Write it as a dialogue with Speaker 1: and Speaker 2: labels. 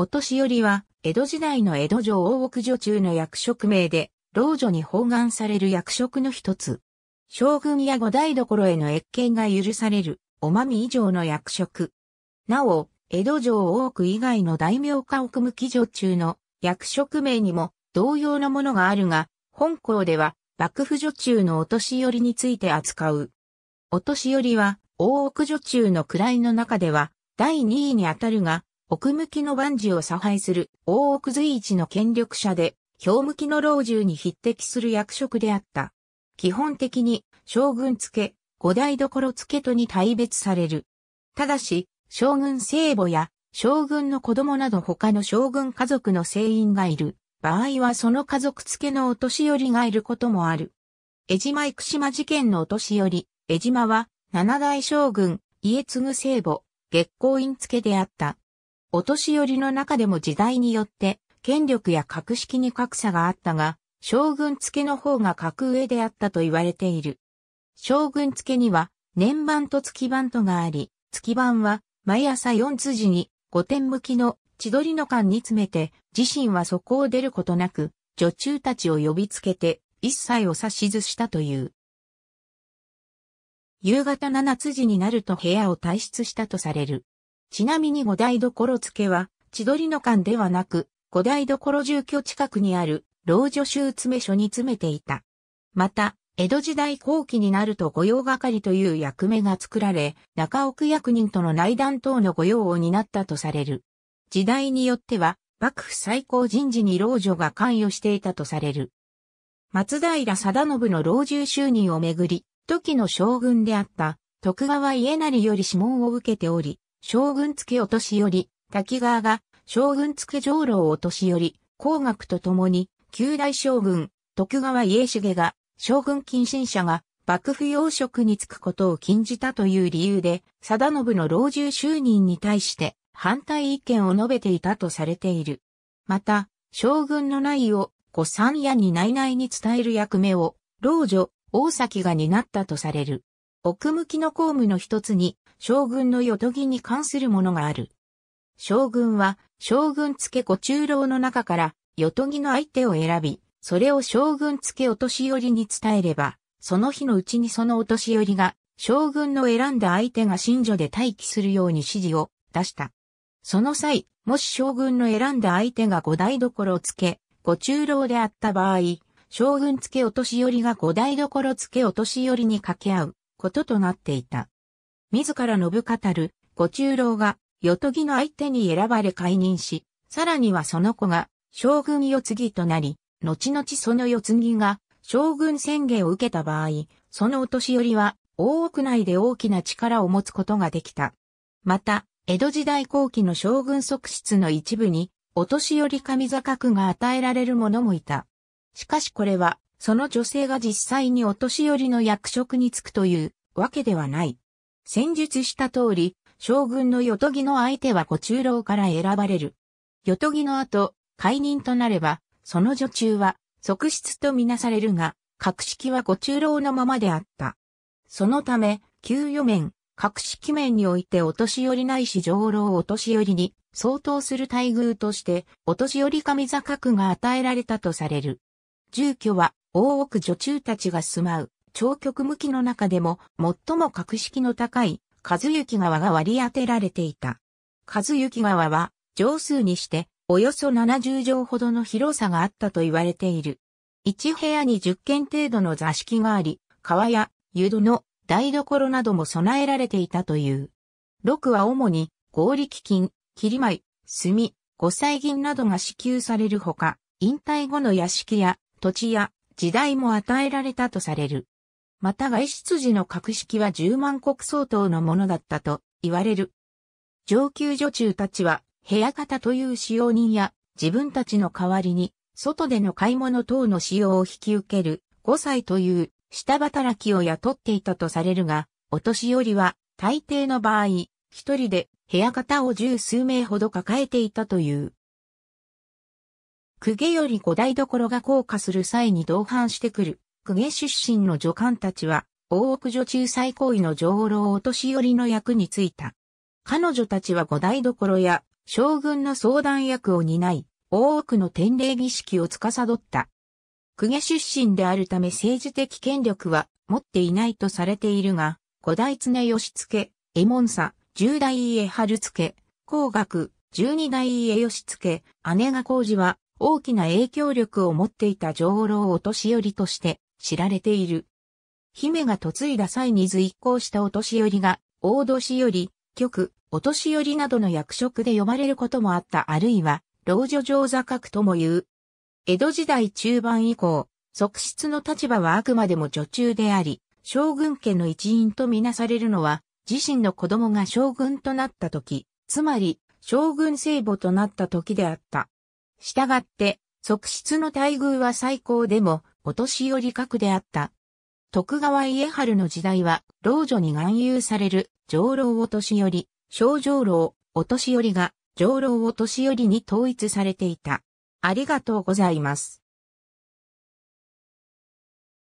Speaker 1: お年寄りは、江戸時代の江戸城大奥女中の役職名で、老女に包含される役職の一つ。将軍や五代所への越見が許される、おまみ以上の役職。なお、江戸城大奥以外の大名家奥向き女中の役職名にも同様のものがあるが、本校では幕府女中のお年寄りについて扱う。お年寄りは大奥女中の位の中では第2位にあたるが、奥向きの万事を差配する大奥随一の権力者で、表向きの老中に匹敵する役職であった。基本的に将軍付け、五代所付けとに大別される。ただし、将軍聖母や将軍の子供など他の将軍家族の聖員がいる場合はその家族付けのお年寄りがいることもある。江島生島事件のお年寄り、江島は七代将軍、家継聖母、月光院付けであった。お年寄りの中でも時代によって権力や格式に格差があったが、将軍付けの方が格上であったと言われている。将軍付けには年番と月番とがあり、月番は毎朝四辻に五点向きの千鳥の間に詰めて、自身はそこを出ることなく、女中たちを呼びつけて、一切を指図したという。夕方七辻になると部屋を退出したとされる。ちなみに五台所付は、千鳥の間ではなく、五台所住居近くにある、老女衆詰所に詰めていた。また、江戸時代後期になると御用係という役目が作られ、中奥役人との内談等の御用を担ったとされる。時代によっては、幕府最高人事に老女が関与していたとされる。松平定信の老中就任をめぐり、時の将軍であった徳川家成より諮問を受けており、将軍付け落としより、滝川が将軍付上老落としより、工学とともに、旧大将軍、徳川家重が、将軍近親者が幕府要職に就くことを禁じたという理由で、定信の老中就任に対して、反対意見を述べていたとされている。また、将軍の内を御三家に内々に伝える役目を、老女、大崎が担ったとされる。奥向きの公務の一つに、将軍のよとぎに関するものがある。将軍は、将軍付け御中老の中から、よとぎの相手を選び、それを将軍付けお年寄りに伝えれば、その日のうちにそのお年寄りが、将軍の選んだ相手が信女で待機するように指示を出した。その際、もし将軍の選んだ相手が五台所付け、ご中老であった場合、将軍付けお年寄りが五台所付けお年寄りに掛け合うこととなっていた。自ら信語るご中老が、よとぎの相手に選ばれ解任し、さらにはその子が将軍世継ぎとなり、後々その世継ぎが将軍宣言を受けた場合、そのお年寄りは大奥内で大きな力を持つことができた。また、江戸時代後期の将軍側室の一部に、お年寄り上坂区が与えられる者もいた。しかしこれは、その女性が実際にお年寄りの役職に就くというわけではない。戦術した通り、将軍のよとぎの相手はご中老から選ばれる。よとぎの後、解任となれば、その女中は側室とみなされるが、格式はご中老のままであった。そのため、給与面、各式面においてお年寄りないし上老お年寄りに相当する待遇として、お年寄り上座格が与えられたとされる。住居は大奥女中たちが住まう、長極向きの中でも最も格式の高い、和幸川が割り当てられていた。和幸川は、上数にして、およそ70畳ほどの広さがあったと言われている。1部屋に10軒程度の座敷があり、川や湯戸の台所なども備えられていたという。六は主に合力金、切り米、炭、五歳銀などが支給されるほか、引退後の屋敷や土地や時代も与えられたとされる。また外出時の格式は10万国相当のものだったと言われる。上級女中たちは部屋方という使用人や自分たちの代わりに外での買い物等の使用を引き受ける5歳という下働きを雇っていたとされるが、お年寄りは大抵の場合、一人で部屋方を十数名ほど抱えていたという。公家より五台所が降下する際に同伴してくる、公家出身の女官たちは、大奥女中最高位の上老お年寄りの役に就いた。彼女たちは五台所や将軍の相談役を担い、多くの典礼儀式を司った。公家出身であるため政治的権力は持っていないとされているが、古代常義付、右門佐、十代家春付、皇学、十二代家義付、姉が皇子は大きな影響力を持っていた上老お年寄りとして知られている。姫が嫁いだ際に随行したお年寄りが、大年寄り、局、お年寄りなどの役職で呼ばれることもあったあるいは、老女上座格とも言う。江戸時代中盤以降、側室の立場はあくまでも女中であり、将軍家の一員とみなされるのは、自身の子供が将軍となった時、つまり、将軍聖母となった時であった。したがって、側室の待遇は最高でも、お年寄り格であった。徳川家春の時代は、老女に含有される、上老お年寄り、小上老、お年寄りが、上老お年寄りに統一されていた。ありがとうございます。